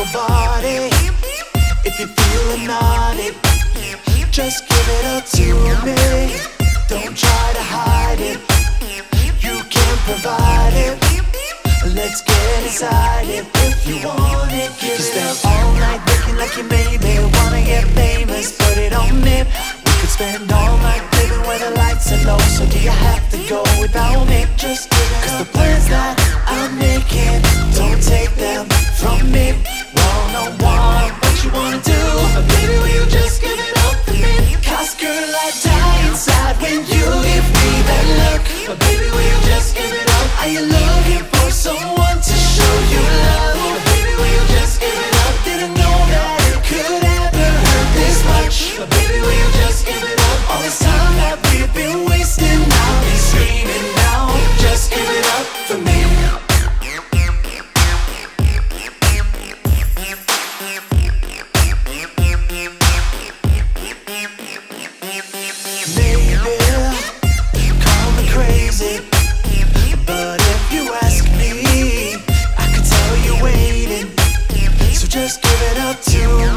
your body. If you're feeling naughty, just give it up to me. Don't try to hide it. You can provide it. Let's get inside it. If you want it, give you it up. all night looking like you made me. Wanna get famous, put it on me. We could spend all night living where the lights are low. So do you have to go without me? Just give it Cause the plans that I'm making, I die inside when you give me that look. But baby, will you just give it up? Are you looking for someone to show you love? But baby, will you just give it up? Didn't know that it could ever hurt this much. But baby, will you just give it up? But if you ask me, I tell you're waiting. So just give it up to me.